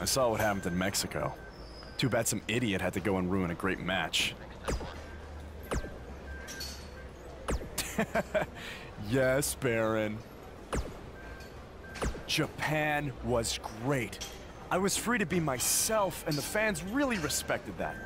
I saw what happened in Mexico. Too bad some idiot had to go and ruin a great match. yes, Baron. Japan was great. I was free to be myself, and the fans really respected that.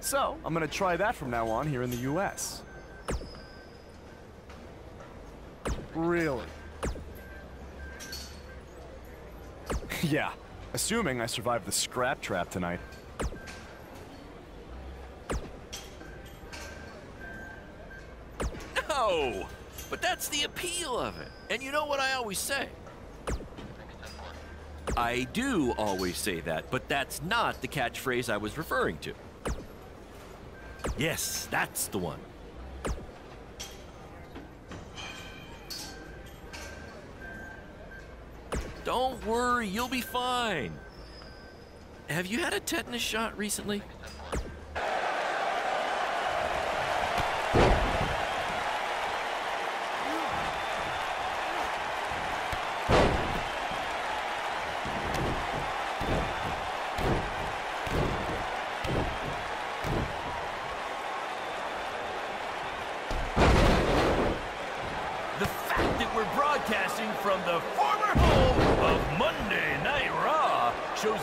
So, I'm gonna try that from now on here in the US. Really? yeah, assuming I survive the scrap trap tonight. No! But that's the appeal of it. And you know what I always say? I do always say that, but that's not the catchphrase I was referring to. Yes, that's the one. Don't worry, you'll be fine. Have you had a tetanus shot recently?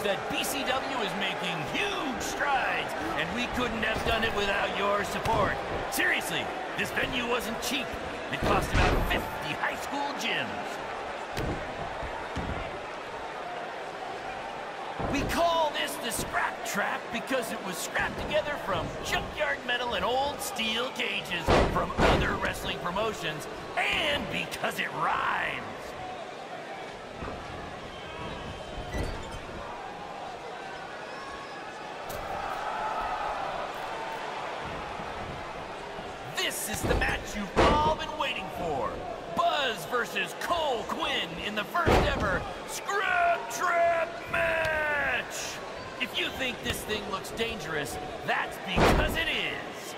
That BCW is making huge strides, and we couldn't have done it without your support. Seriously, this venue wasn't cheap. It cost about 50 high school gyms. We call this the Scrap Trap because it was scrapped together from junkyard metal and old steel cages from other wrestling promotions, and because it rhymes. This is the match you've all been waiting for. Buzz versus Cole Quinn in the first ever Scrap Trap match. If you think this thing looks dangerous, that's because it is.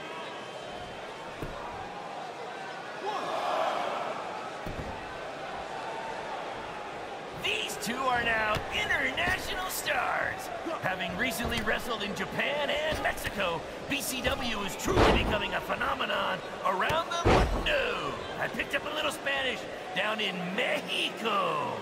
These two are now international stars. Having recently wrestled in Japan and Mexico, BCW is truly becoming a phenomenon around the mundo. I picked up a little Spanish down in Mexico.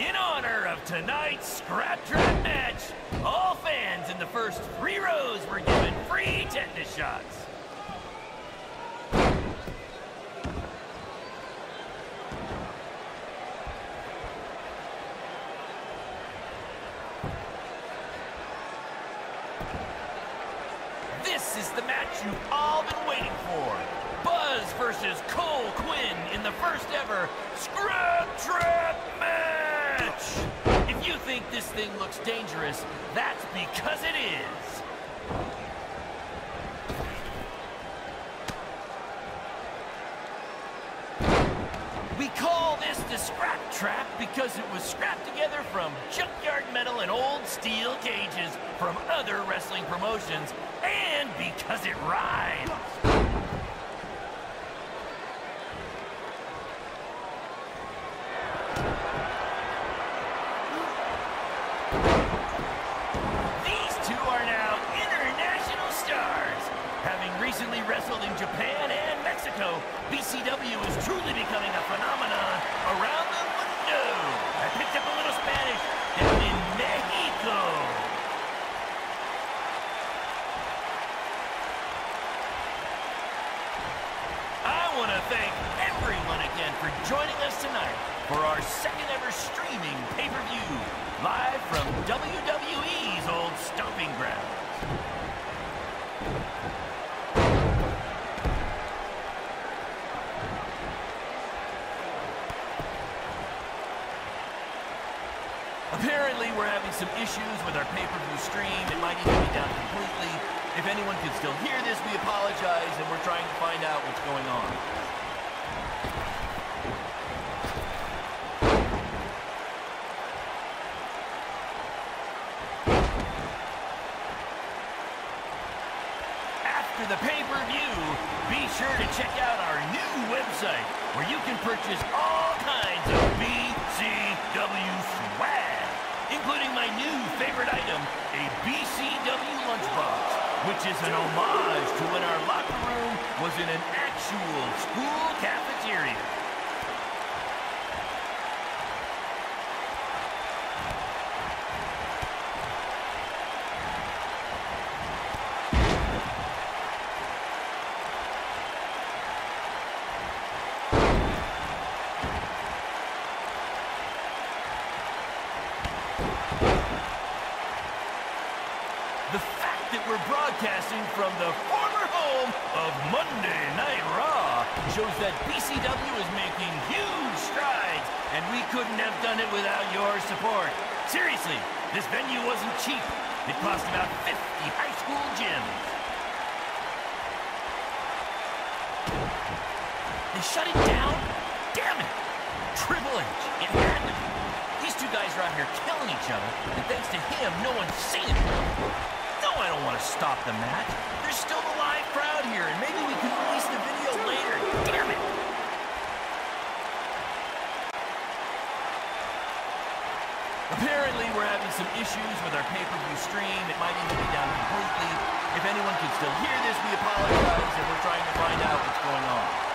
In honor of tonight's Scrap Trap match, all fans in the first three rows were given free tetanus shots. This is the you've all been waiting for. Buzz versus Cole Quinn in the first ever Scrap Trap match. If you think this thing looks dangerous, that's because it is. We call the Scrap Trap because it was scrapped together from junkyard metal and old steel cages from other wrestling promotions, and because it rhymes. These two are now international stars. Having recently wrestled in Japan and Mexico, BCW is truly becoming a phenomenon around the mundo. I picked up a little Spanish down in Mexico. I want to thank everyone again for joining us tonight for our second ever streaming pay-per-view live from WWE's old stomping ground. Apparently, we're having some issues with our pay-per-view stream. It might even be down completely. If anyone can still hear this, we apologize, and we're trying to find out what's going on. after the pay-per-view, be sure to check out our new website where you can purchase favorite item, a BCW lunchbox, which is an homage to when our locker room was in an actual school cafeteria. The fact that we're broadcasting from the former home of Monday Night Raw shows that BCW is making huge strides, and we couldn't have done it without your support. Seriously, this venue wasn't cheap. It cost about 50 high school gyms. They shut it down? Damn it! Triple H, it had to be. These two guys are out here killing each other, and thanks to him, no one's seen it. No, I don't want to stop the match. There's still a live crowd here, and maybe we can release the video later. Damn it! Apparently, we're having some issues with our pay-per-view stream. It might even be down completely. If anyone can still hear this, we apologize, and we're trying to find out what's going on.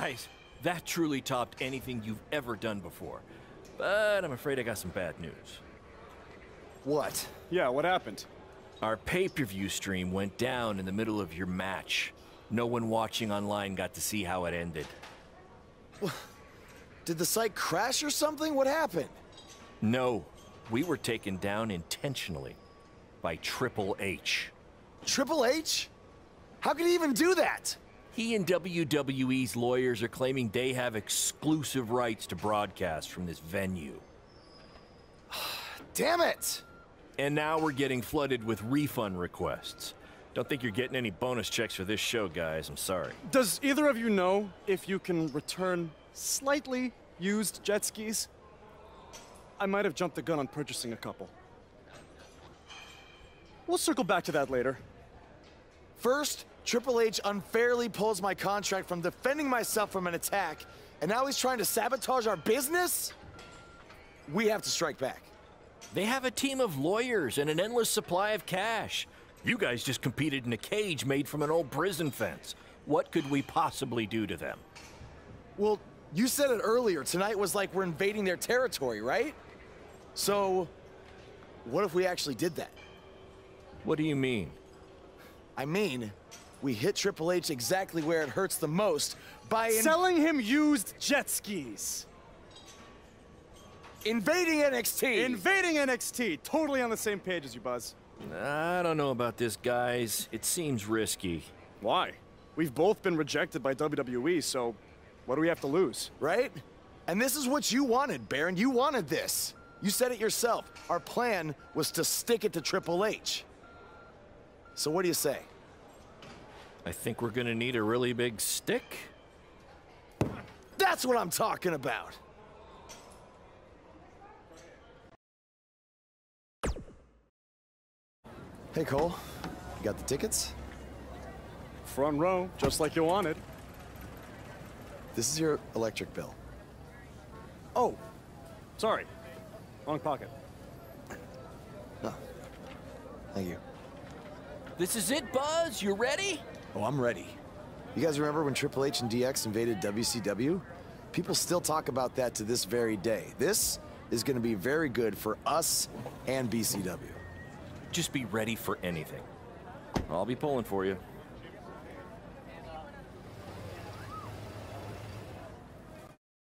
Guys, that truly topped anything you've ever done before. But I'm afraid I got some bad news. What? Yeah, what happened? Our pay-per-view stream went down in the middle of your match. No one watching online got to see how it ended. Did the site crash or something? What happened? No, we were taken down intentionally by Triple H. Triple H? How could he even do that? He and WWE's lawyers are claiming they have exclusive rights to broadcast from this venue. Damn it! And now we're getting flooded with refund requests. Don't think you're getting any bonus checks for this show, guys. I'm sorry. Does either of you know if you can return slightly used jet skis? I might have jumped the gun on purchasing a couple. We'll circle back to that later. First, Triple H unfairly pulls my contract from defending myself from an attack, and now he's trying to sabotage our business? We have to strike back. They have a team of lawyers and an endless supply of cash. You guys just competed in a cage made from an old prison fence. What could we possibly do to them? Well, you said it earlier. Tonight was like we're invading their territory, right? So, what if we actually did that? What do you mean? I mean, we hit Triple H exactly where it hurts the most by Selling him used jet skis. invading NXT. Invading NXT. Totally on the same page as you, Buzz. I don't know about this, guys. It seems risky. Why? We've both been rejected by WWE, so what do we have to lose? right? And this is what you wanted, Baron. You wanted this. You said it yourself. Our plan was to stick it to Triple H. So what do you say? I think we're gonna need a really big stick. That's what I'm talking about. Hey, Cole. You got the tickets? Front row, just like you wanted. This is your electric bill. Oh, sorry. Wrong pocket. No. Thank you. This is it, Buzz. You ready? Oh, I'm ready. You guys remember when Triple H and DX invaded WCW? People still talk about that to this very day. This is going to be very good for us and BCW. Just be ready for anything. I'll be pulling for you.